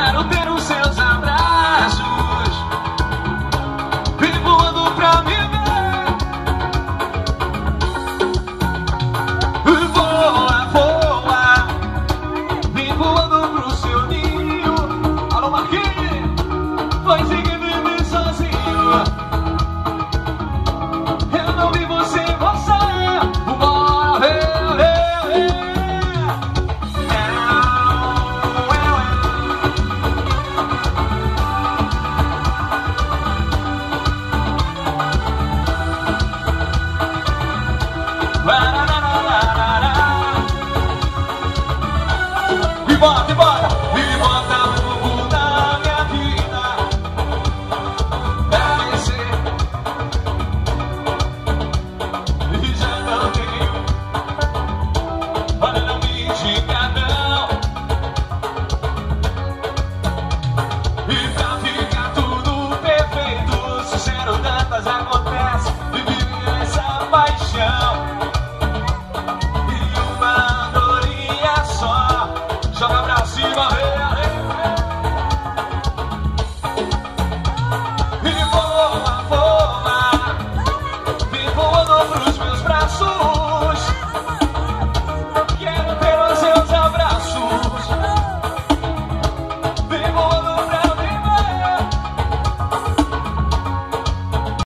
quero ter os seus abraços Vivoando pra me ver Voa, voa Vem voando pro seu ninho. Alô Marquinhos, faz isso Everybody. Shut up.